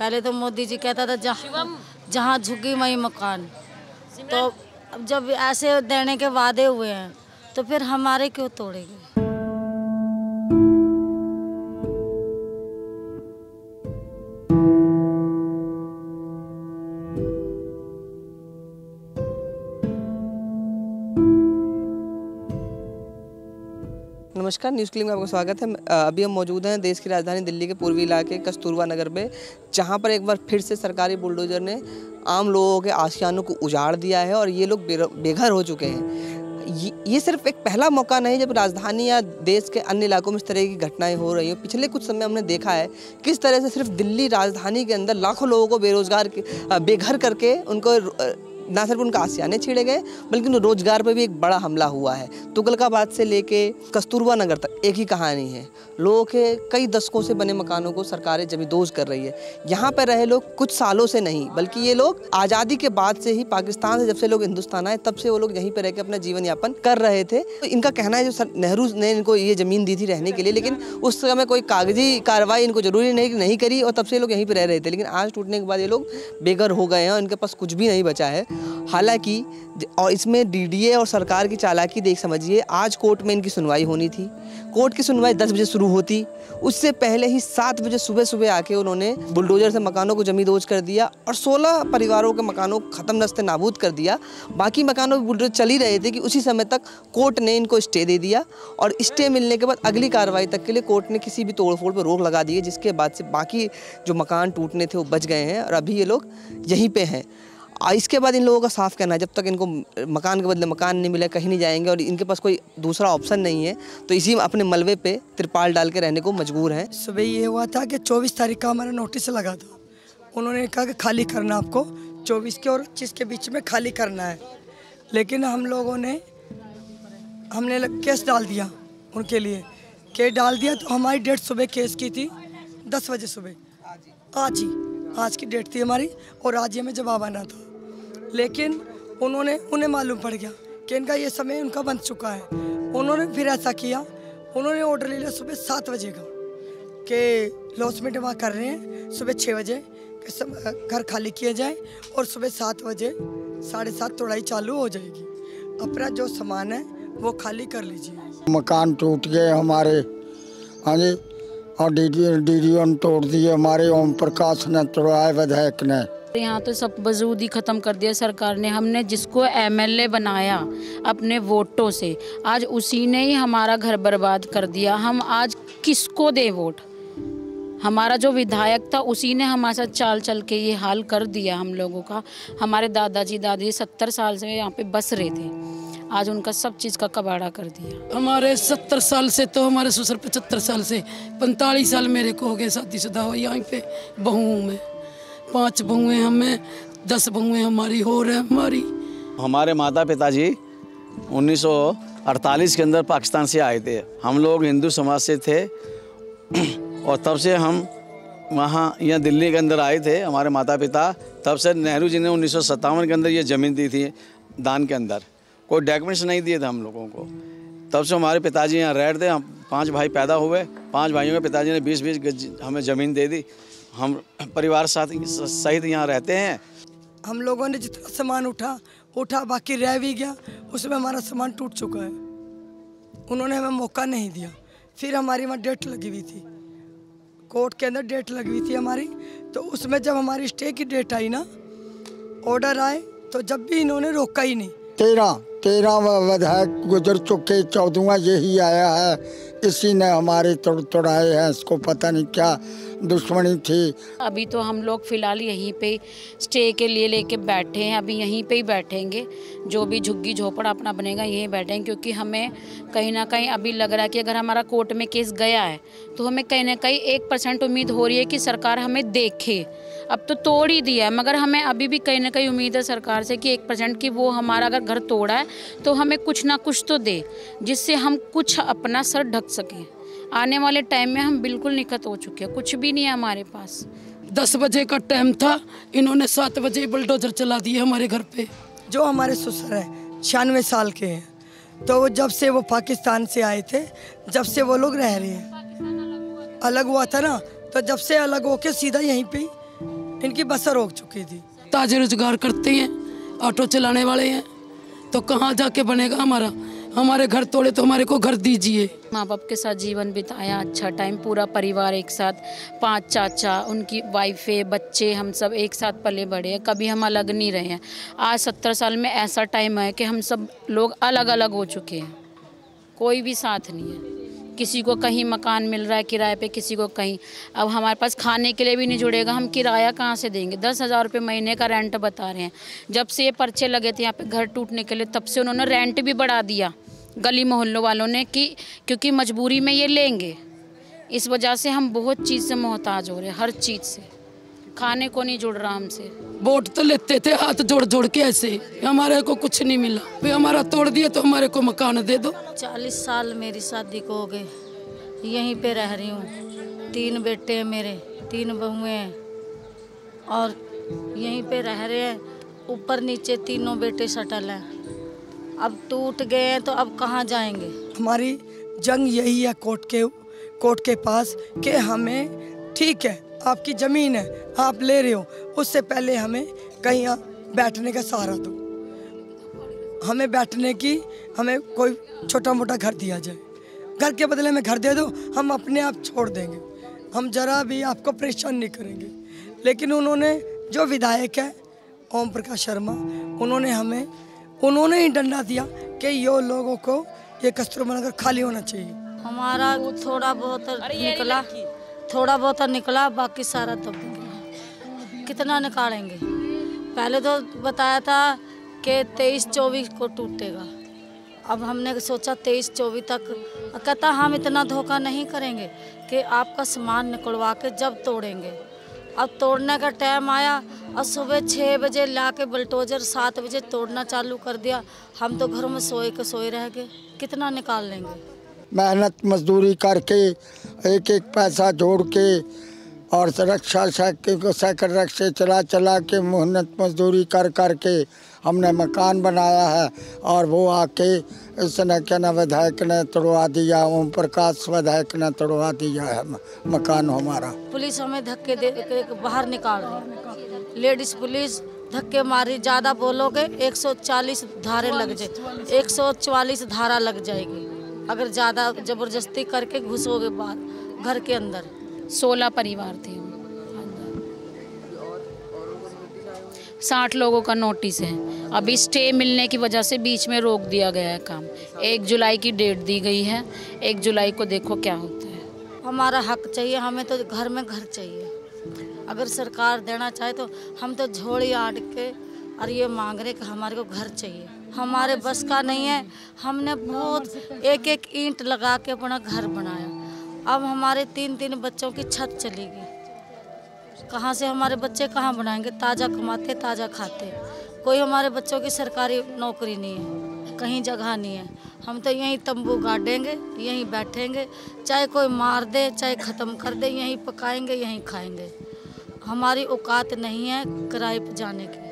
पहले तो मोदी जी कहता था जहाँ जहाँ झुकी वही मकान। तो जब ऐसे देने के वादे हुए हैं तो फिर हमारे क्यों तोड़ेंगे? नमस्कार न्यूज़ क्लिप में आपका स्वागत है। अभी हम मौजूद हैं देश की राजधानी दिल्ली के पूर्वी इलाके कस्तूरबा नगर में जहाँ पर एक बार फिर से सरकारी बुलडोजर ने आम लोगों के आशियानों को उजाड़ दिया है और ये लोग बेघर हो चुके हैं। ये- सिर्फ़ एक पहला मौका नहीं, जब राजधानी या देश के अन्य इलाकों में इस तरह की घटनाएँ हो रही हैं। पिछले कुछ समय हमने देखा है किस तरह से सिर्फ़ दिल्ली राजधानी के अंदर लाखों लोगों को बेरोजगार बेघर करके उनको ना सिर्फ़ उनका आसियाने छीड़े गए, बल्कि रोज़गार पर भी एक बड़ा हमला हुआ है। तुगलकाबाद से लेके कस्तूरबा नगर तक एक ही कहानी है। लोगों के कई दशकों से बने मकानों को सरकारें जमींदोज कर रही है। यहाँ पर रहे लोग कुछ सालों से नहीं, बल्कि ये लोग आज़ादी के बाद से ही पाकिस्तान से जब से लोग हिंदुस्तान आए, तब से वो लोग यहीं पर रह के अपना जीवन यापन कर रहे थे। तो इनका कहना है जो नेहरू ने इनको ये ज़मीन दी थी रहने के लिए, लेकिन उस समय कोई कागज़ी कार्रवाई इनको ज़रूरी नहीं नहीं करी और तब से लोग यहीं पर रह रहे थे। लेकिन आज टूटने के बाद ये लोग बेघर हो गए हैं और इनके पास कुछ भी नहीं बचा है। हालाँकि, और इसमें डीडीए और सरकार की चालाकी देख समझिए, आज कोर्ट में इनकी सुनवाई होनी थी। कोर्ट की सुनवाई दस बजे शुरू होती। उससे पहले ही सात बजे सुबह सुबह आके उन्होंने बुलडोजर से मकानों को जमींदोज कर दिया और सोलह परिवारों के मकानों को ख़त्म नस्ते नाबूद कर दिया। बाकी मकानों पर बुलडोजर चल ही रहे थे कि उसी समय तक कोर्ट ने इनको स्टे दे दिया और स्टे मिलने के बाद अगली कार्रवाई तक के लिए कोर्ट ने किसी भी तोड़फोड़ पर रोक लगा दी है, जिसके बाद से बाकी जो मकान टूटने थे वो बच गए हैं और अभी ये लोग यहीं पर हैं। इसके बाद इन लोगों का साफ़ कहना है, जब तक इनको मकान के बदले मकान नहीं मिले, कहीं नहीं जाएँगे और इनके पास कोई दूसरा ऑप्शन नहीं है तो इसी अपने मलबे पे तिरपाल डाल के रहने को मजबूर हैं। सुबह ये हुआ था कि 24 तारीख का हमारा नोटिस लगा था। उन्होंने कहा कि खाली करना आपको 24 के और 25 के बीच में खाली करना है। लेकिन हम लोगों ने, हमने केस डाल दिया उनके लिए। केस डाल दिया तो हमारी डेट सुबह केस की थी, दस बजे सुबह। आज ही, आज की डेट थी हमारी और आज ही हमें जवाब आना था। लेकिन उन्होंने, उन्हें मालूम पड़ गया कि इनका ये समय उनका बन चुका है। उन्होंने फिर ऐसा किया, उन्होंने ऑर्डर ले लिया सुबह सात बजे का, कि लॉसमेंट वहाँ कर रहे हैं, सुबह छः बजे घर खाली किए जाए और सुबह सात बजे, साढ़े सात तोड़ाई चालू हो जाएगी। अपना जो सामान है, वो खाली कर लीजिए। मकान टूट गए हमारे। हाँ जी, और डी डी तोड़ दिए हमारे, ओम प्रकाश ने तोड़ाए विधायक ने। यहाँ तो सब वजूद ही ख़त्म कर दिया सरकार ने, हमने जिसको एमएलए बनाया अपने वोटों से, आज उसी ने ही हमारा घर बर्बाद कर दिया। हम आज किसको दे वोट? हमारा जो विधायक था, उसी ने हमारे साथ चाल चल के ये हाल कर दिया हम लोगों का। हमारे दादाजी, दादी सत्तर साल से यहाँ पे बस रहे थे। आज उनका सब चीज़ का कबाड़ा कर दिया। हमारे सत्तर साल से तो हमारे ससुर पचहत्तर साल से, पैंतालीस साल मेरे को हो गए शादीशुदा हो यहाँ पे बहू हूँ मैं। पाँच बहुएँ हमें, दस बहुएँ हमारी हो रहे हमारी। हमारे माता पिताजी 1948 के अंदर पाकिस्तान से आए थे। हम लोग हिंदू समाज से थे, और तब से हम वहाँ यहाँ दिल्ली के अंदर आए थे, हमारे माता पिता। तब से नेहरू जी ने उन्नीस सौ सत्तावन के अंदर ये ज़मीन दी थी, दान के अंदर। कोई डॉक्यूमेंट्स नहीं दिए थे हम लोगों को। तब से हमारे पिताजी यहाँ रह थे, हम पाँच भाई पैदा हुए। पाँच भाइयों के पिताजी ने बीस बीस गज हमें ज़मीन दे दी। हम परिवार साथ सहित यहाँ रहते हैं। हम लोगों ने जितना सामान उठा उठा बाकी रह भी गया उसमें हमारा सामान टूट चुका है। उन्होंने हमें मौका नहीं दिया। फिर हमारी वहाँ डेट लगी हुई थी। कोर्ट के अंदर डेट लगी हुई थी हमारी। तो उसमें जब हमारी स्टे की डेट आई ना ऑर्डर आए तो जब भी इन्होंने रोका ही नहीं। तेरह तेरह विधायक गुजर चुके चौदहवा यही आया है। इसी ने हमारे तोड़ तोड़ाए हैं, इसको पता नहीं क्या दुश्मनी थी। अभी तो हम लोग फ़िलहाल यहीं पे स्टे के लिए लेके बैठे हैं, अभी यहीं पे ही बैठेंगे। जो भी झुग्गी झोपड़ा अपना बनेगा, यहीं बैठेंगे, क्योंकि हमें कहीं ना कहीं अभी लग रहा है कि अगर हमारा कोर्ट में केस गया है तो हमें कहीं ना कहीं एक परसेंट उम्मीद हो रही है कि सरकार हमें देखे। अब तो तोड़ ही दिया है, मगर हमें अभी भी कहीं ना कहीं उम्मीद है सरकार से कि एक परसेंट की वो हमारा अगर घर तोड़ा है तो हमें कुछ ना कुछ तो दे, जिससे हम कुछ अपना सर ढक सकें। आने वाले टाइम में हम बिल्कुल निकत हो चुके हैं। कुछ भी नहीं है हमारे पास। दस बजे का टाइम था। इन्होंने सात बजे बुलडोजर चला दिए हमारे घर पे। जो हमारे ससुर हैं छियानवे साल के हैं। तो वो जब से वो पाकिस्तान से आए थे जब से वो लोग रह रहे हैं। अलग हुआ था ना तो जब से अलग होके सीधा यहीं पे ही इनकी बसर हो चुकी थी। ताजे रोज़गार करते हैं ऑटो चलाने वाले हैं। तो कहाँ जाके बनेगा हमारा? हमारे घर तोड़े तो हमारे को घर दीजिए। माँ बाप के साथ जीवन बिताया अच्छा टाइम पूरा परिवार एक साथ, पाँच चाचा, उनकी वाइफे बच्चे, हम सब एक साथ पले बड़े हैं, कभी हम अलग नहीं रहे हैं। आज सत्तर साल में ऐसा टाइम है कि हम सब लोग अलग अलग हो चुके हैं। कोई भी साथ नहीं है। किसी को कहीं मकान मिल रहा है, किराए पे किसी को कहीं। अब हमारे पास खाने के लिए भी नहीं जुड़ेगा, हम किराया कहाँ से देंगे? दस हज़ार रुपये महीने का रेंट बता रहे हैं। जब से ये पर्चे लगे थे यहाँ पे घर टूटने के लिए, तब से उन्होंने रेंट भी बढ़ा दिया गली मोहल्लों वालों ने कि, क्योंकि मजबूरी में ये लेंगे। इस वजह से हम बहुत चीज़ से मोहताज हो रहे हैं, हर चीज़ से। खाने को नहीं जुड़ रहा हमसे। वोट तो लेते थे हाथ जोड़ जोड़ के ऐसे। हमारे को कुछ नहीं मिला। वे हमारा तोड़ दिए तो हमारे को मकान दे दो। चालीस साल मेरी शादी को हो गए। यहीं पे रह रही हूँ। तीन बेटे हैं मेरे तीन बहुएँ हैं। और यहीं पे रह रहे हैं। ऊपर नीचे तीनों बेटे सटल हैं। अब टूट गए हैं तो अब कहाँ जाएँगे? हमारी जंग यही है कोर्ट के कोर्ट के पास कि हमें ठीक है आपकी ज़मीन है, आप ले रहे हो, उससे पहले हमें कहीं बैठने का सहारा दो। हमें बैठने की, हमें कोई छोटा मोटा घर दिया जाए। घर के बदले में घर दे दो, हम अपने आप छोड़ देंगे। हम जरा भी आपको परेशान नहीं करेंगे। लेकिन उन्होंने, जो विधायक है, ओम प्रकाश शर्मा, उन्होंने हमें, उन्होंने ही डंडा दिया कि यो लोगों को ये कस्तूरबा नगर खाली होना चाहिए। हमारा थोड़ा बहुत निकला। थोड़ा बहुत निकला, बाकी सारा दब गया कितना निकालेंगे? पहले तो बताया था कि तेईस चौबीस को टूटेगा। अब हमने सोचा तेईस चौबीस तक। कहता, हम इतना धोखा नहीं करेंगे कि आपका सामान निकलवा के जब तोड़ेंगे। अब तोड़ने का टाइम आया। और सुबह छः बजे ला के बल्टोजर सात बजे तोड़ना चालू कर दिया। हम तो घरों में सोए के सोए रह गए। कितना निकाल लेंगे? मेहनत, मजदूरी करके एक एक पैसा जोड़ के और रक्षा साइकिल रक्शे चला चला के मेहनत, मजदूरी कर कर के हमने मकान बनाया है और वो आके इसने क्या ना विधायक ने तोड़वा दिया, ओम प्रकाश विधायक ने तोड़वा दिया है मकान हमारा। पुलिस हमें धक्के दे बाहर निकाल रही लेडीज़ पुलिस धक्के मारी, ज़्यादा बोलोगे 140 धारे लग जाए 144 धारा लग जाएगी। अगर ज़्यादा ज़बरदस्ती करके घुसोगे बाहर घर के अंदर। सोलह परिवार थे साठ लोगों का नोटिस है। अभी स्टे मिलने की वजह से बीच में रोक दिया गया है काम। एक जुलाई की डेट दी गई है। एक जुलाई को देखो क्या होता है। हमारा हक चाहिए हमें तो घर में घर चाहिए। अगर सरकार देना चाहे तो हम तो झोड़ी आट के और ये मांग रहे कि हमारे को घर चाहिए। हमारे बस का नहीं है। हमने बहुत एक एक ईंट लगा के अपना घर बनाया। अब हमारे तीन तीन बच्चों की छत चली गई। कहाँ से हमारे बच्चे कहाँ बनाएँगे? ताज़ा कमाते, ताज़ा खाते। कोई हमारे बच्चों की सरकारी नौकरी नहीं है। कहीं जगह नहीं है। हम तो यहीं तंबू गाड़ेंगे, यहीं बैठेंगे। चाहे कोई मार दे, चाहे ख़त्म कर दे, यहीं पकाएँगे, यहीं खाएँगे। हमारी औकात नहीं है किराए पर जाने की।